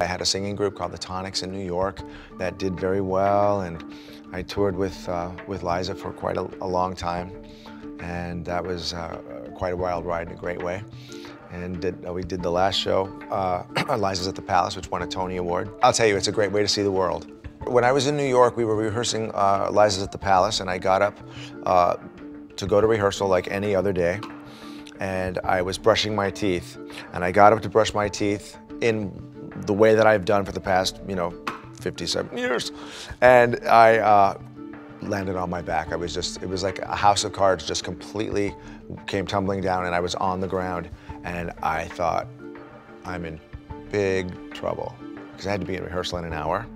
I had a singing group called the Tonics in New York that did very well, and I toured with, uh, with Liza for quite a, a, long time, and that was uh, quite a wild ride in a great way. And did, uh, we did the last show, uh, Liza's at the Palace, which won a Tony Award. I'll tell you, it's a great way to see the world. When I was in New York, we were rehearsing uh, Liza's at the Palace, and I got up uh, to go to rehearsal like any other day, and I was brushing my teeth. And I got up to brush my teeth in the way that I've done for the past, you know, 57 years. And I uh, landed on my back. I was just, it was like a house of cards just completely came tumbling down and I was on the ground. And I thought, I'm in big trouble because I had to be in rehearsal in an hour.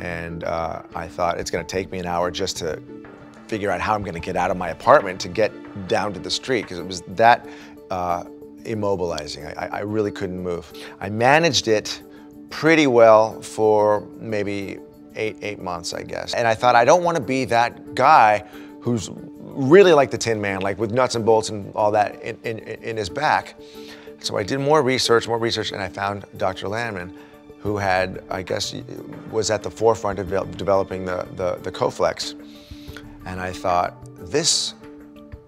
And uh, I thought it's gonna take me an hour just to figure out how I'm gonna get out of my apartment to get down to the street because it was that uh, immobilizing. I, I really couldn't move. I managed it pretty well for maybe eight, eight months, I guess. And I thought, I don't want to be that guy who's really like the Tin Man, like with nuts and bolts and all that in, in, in his back. So I did more research, more research, and I found Dr. Lanman, who had, I guess, was at the forefront of developing the, the, the Coflex. And I thought, this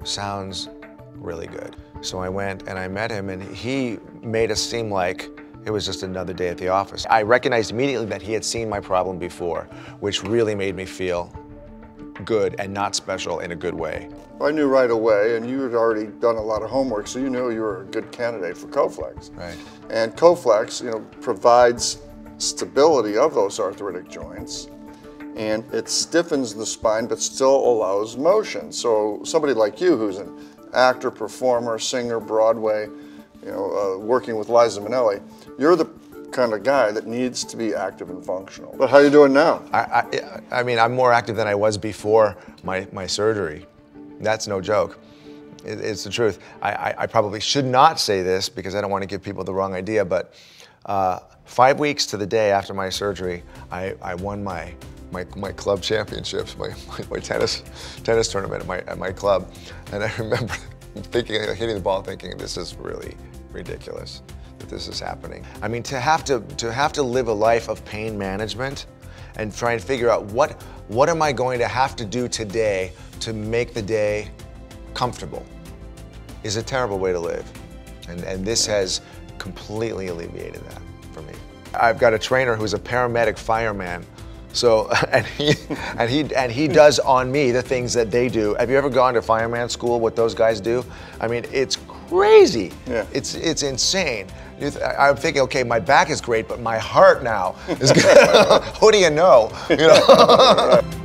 sounds really good. So I went and I met him, and he made us seem like it was just another day at the office. I recognized immediately that he had seen my problem before, which really made me feel good and not special in a good way. I knew right away, and you had already done a lot of homework, so you knew you were a good candidate for Coflex. Right. And Coflex, you know, provides stability of those arthritic joints, and it stiffens the spine, but still allows motion. So somebody like you, who's an actor, performer, singer, Broadway, you know, uh, working with Liza Minnelli, you're the kind of guy that needs to be active and functional. But how are you doing now? I, I, I mean, I'm more active than I was before my, my surgery. That's no joke. It, it's the truth. I, I, I, probably should not say this because I don't want to give people the wrong idea, but uh, five weeks to the day after my surgery, I, I won my, my, my club championships, my, my, my tennis, tennis tournament at my, at my club. And I remember thinking, hitting the ball thinking, this is really ridiculous that this is happening. I mean, to have to, to have to live a life of pain management and try and figure out what, what am I going to have to do today to make the day comfortable is a terrible way to live. And, and this has completely alleviated that for me. I've got a trainer who's a paramedic fireman so, and he, and he, and he does on me the things that they do. Have you ever gone to fireman school, what those guys do? I mean, it's crazy. Yeah. It's, it's insane. I'm thinking, okay, my back is great, but my heart now is good. Who do you know? You know?